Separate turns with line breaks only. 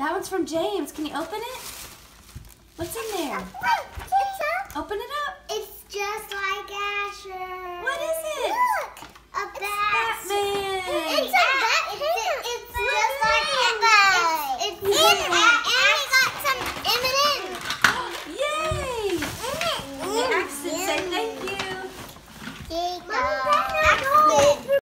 That one's from James. Can you open it? What's in there?